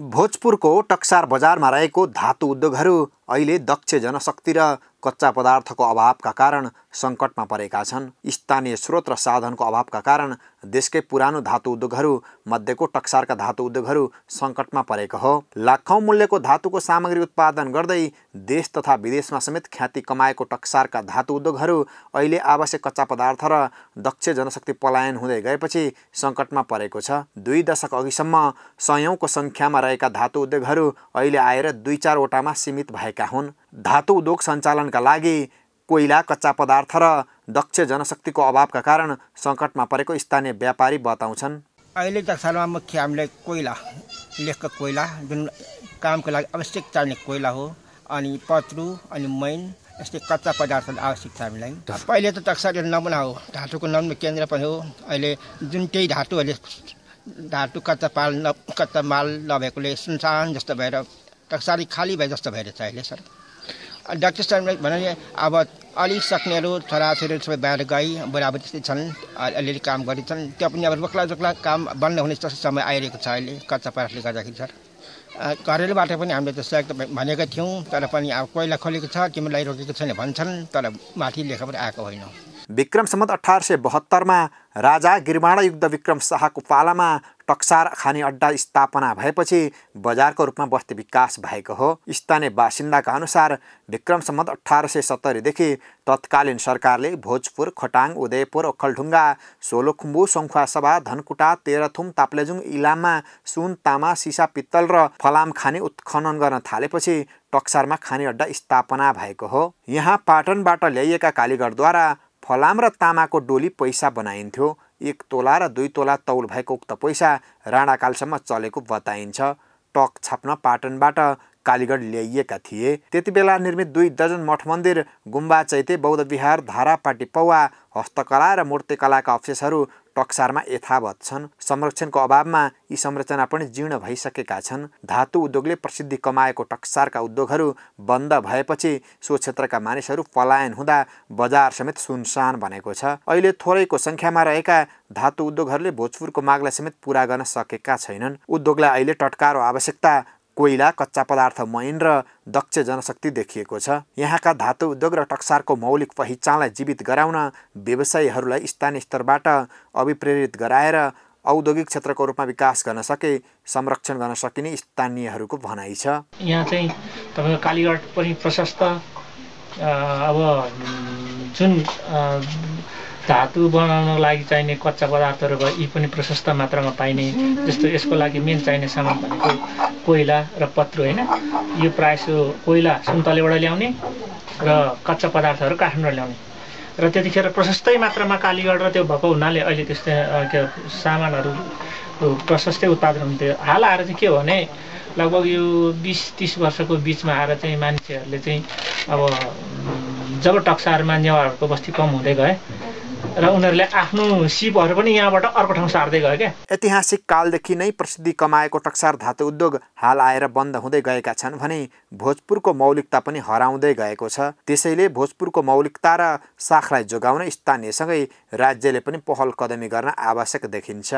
भोजपुरको टक्सार बजारमा रहेको धातु उद्योगहरू अहिले दक्ष जनशक्ति र कच्चा पदार्थको अभावका कारण सङ्कटमा परेका छन्। स्थानीय स्रोत र साधनको अभावका कारण देशकै पुरानो धातु उद्योगहरू मध्येको टक्सारका धातु उद्योगहरू सङ्कटमा परेको हो। लाखौँ मूल्यको धातुको सामग्री उत्पादन गर्दै देश तथा विदेशमा समेत ख्याति कमाएको टक्सारका धातु उद्योगहरू अहिले आवश्यक कच्चा पदार्थ र दक्ष जनशक्ति पलायन हुँदै गएपछि सङ्कटमा परेको छ। दुई दशक अघिसम्म सयौँको सङ्ख्यामा रहेका धातु उद्योगहरू अहिले आएर दुई चारवटामा सीमित भएका हुन्। धातु उद्योग सञ्चालनका लागि कोइला कच्चा पदार्थ र दक्ष जनशक्तिको अभावका कारण सङ्कटमा परेको स्थानीय व्यापारी बताउँछन्। अहिले सालमा मुख्य हामीलाई कोइला लेखको कोइला जुन कामको लागि आवश्यक चाहिने कोइला हो अनि पत्रु अनि मैन यस्तै कच्चा पदार्थ आवश्यक छ हामीलाई। पहिले त टक्सार नमुना हो धातुको नमुना केन्द्र पनि हो। अहिले जुन त्यही धातुहरूले धातु कच्चा पाल न कच्चा माल नभएकोले सुनसान जस्तो भएर टक्सारी खाली भए जस्तो भएर छ अहिले सर। डाक्टर साहबले भने अब अलिक सक्नेहरू छोराछोरीहरू सबै बाहिर गई बुढाबुढी त्यस्तै छन् अलिअलि काम गरिन्छन्। त्यो पनि अब रोक्ला जोक्ला काम बन्द हुने जस्तो समय आइरहेको छ अहिले कच्चा पदार्थले गर्दाखेरि सर। घरेलुबाट पनि हामीले त सहयोग भनेका थियौँ तर पनि अब कोइला खोलेको छ तिमीलाई रोकेको छैन भन्छन् तर माथि लेखा पनि आएको होइन। विक्रम सम्मत अठार सय बहत्तरमा राजा गिरमाणा विक्रम शाहको पालामा टक्सार खाने अड्डा स्थापना भएपछि बजारको रूपमा बस्ती विकास भएको हो। स्थानीय बासिन्दाका अनुसार विक्रम सम्मत अठार सय सत्तरीदेखि तत्कालीन सरकारले भोजपुर खटाङ उदयपुर ओखलढुङ्गा सोलोखुम्बु सङ्खुवासभा धनकुटा तेह्रथुम ताप्लेजुङ इलाममा सुन तामा सिसा पित्तल र फलाम खाने उत्खनन गर्न थालेपछि टक्सारमा खाने अड्डा स्थापना भएको हो। यहाँ पाटनबाट ल्याइएका कालीगढद्वारा फलाम र तामाको डोली पैसा बनाइन्थ्यो। एक तोला र दुई तोला तौल भएको उक्त पैसा राणाकालसम्म चलेको बताइन्छ। टक छाप्न पाटनबाट कालीगढ ल्याइएका थिए। त्यति बेला निर्मित दुई दर्जन मठ मन्दिर गुम्बा चैते बौद्ध विहार धारापाटी पौवा हस्तकला र मूर्तिकलाका अवशेषहरू टक्सारमा यथावत छन्। संरक्षणको अभावमा यी संरचना पनि जीर्ण भइसकेका छन्। धातु उद्योगले प्रसिद्धि कमाएको टक्सारका उद्योगहरू बन्द भएपछि सो क्षेत्रका मानिसहरू पलायन हुँदा बजार समेत सुनसान बनेको छ। अहिले थोरैको सङ्ख्यामा रहेका धातु उद्योगहरूले भोजपुरको मागलाई समेत पुरा गर्न सकेका छैनन्। उद्योगलाई अहिले टटकारो आवश्यकता कोइला कच्चा पदार्थ मैन र दक्ष जनशक्ति देखिएको छ। यहाँका धातु उद्योग र टक्सारको मौलिक पहिचानलाई जीवित गराउन व्यवसायीहरूलाई स्थानीय स्तरबाट अभिप्रेरित गराएर औद्योगिक क्षेत्रको रूपमा विकास गर्न सके संरक्षण गर्न सकिने स्थानीयहरूको भनाइ छ। यहाँ चाहिँ तपाईँको कालीगढ पनि प्रशस्त। अब जुन धातु बनाउनको लागि चाहिने कच्चा पदार्थहरू भयो यी पनि प्रशस्त मात्रामा पाइने जस्तो यसको लागि मेन चाहिने सामान भनेको कोइला र पत्रु होइन। यो प्रायः कोइला सुन्तलेबाट ल्याउने र कच्चा पदार्थहरू काठमाडौँ ल्याउने। र त्यतिखेर प्रशस्तै मात्रामा कालीगढ र त्यो भएको हुनाले अहिले त्यस्तै के सामानहरू प्रशस्तै उत्पादन हुन्थ्यो। हाल आएर चाहिँ के हो भने लगभग यो बिस तिस वर्षको बिचमा आएर चाहिँ मान्छेहरूले चाहिँ अब जब टक्सारमा नेवारहरूको बस्ती कम हुँदै गए र उनीहरूले आफ्नो सिपहरू पनि यहाँबाट अर्को ठाउँ सार्दै गयो क्या। ऐतिहासिक कालदेखि नै प्रसिद्धि कमाएको टक्सार धातु उद्योग हाल आएर बन्द हुँदै गएका छन् भने भोजपुरको मौलिकता पनि हराउँदै गएको छ। त्यसैले भोजपुरको मौलिकता र साखलाई जोगाउन स्थानीयसँगै राज्यले पनि पहल कदमी गर्न आवश्यक देखिन्छ।